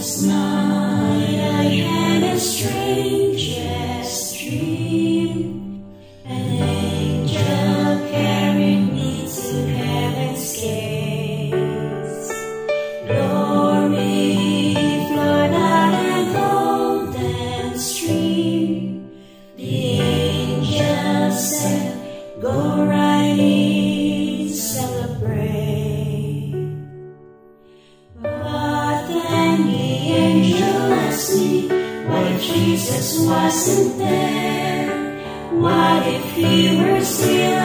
Last night I had a strange angel asked me what if Jesus wasn't there? What if he were still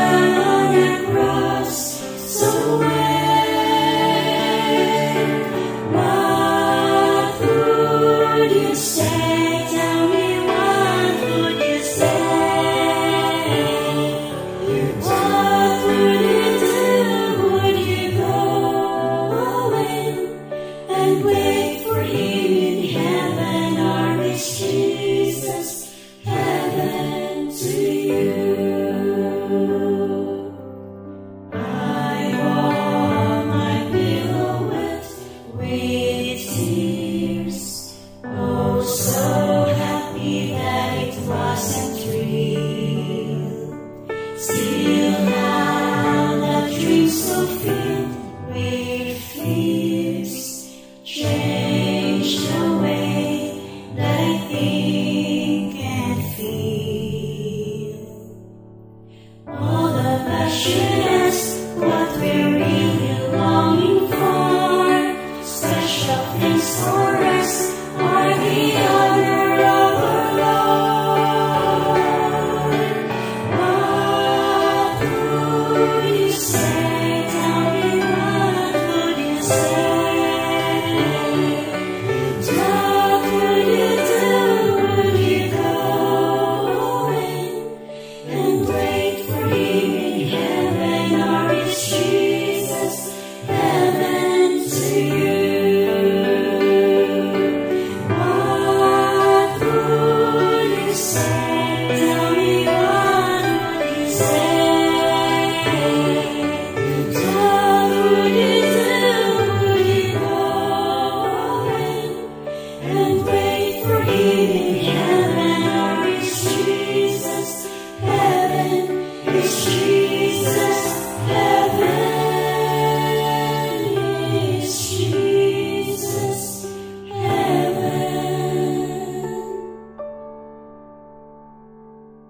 Share.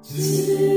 See.